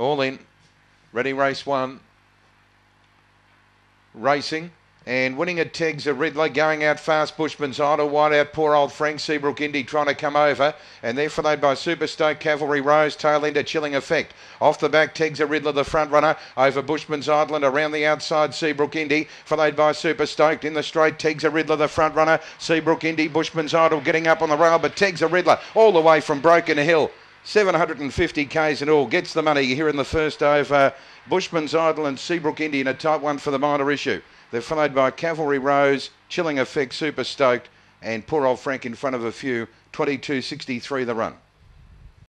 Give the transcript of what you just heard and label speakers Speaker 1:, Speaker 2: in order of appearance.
Speaker 1: All in. Ready, race one. Racing. And winning at Tegs a Riddler, going out fast, Bushman's Idol, wide out, poor old Frank Seabrook Indy trying to come over. And they're followed by Super Stoked Cavalry Rose, tail into Chilling Effect. Off the back, Tegs a Riddler, the front runner, over Bushman's Idol, around the outside, Seabrook Indy, followed by Super Stoked. In the straight, Tegs a Riddler, the front runner, Seabrook Indy, Bushman's Idol getting up on the rail, but Tegs a Riddler all the way from Broken Hill. 750 Ks in all. Gets the money here in the first over uh, Bushman's Idol and Seabrook Indian, a tight one for the minor issue. They're followed by Cavalry Rose, Chilling Effect, Super Stoked, and poor old Frank in front of a few. 22.63 the run.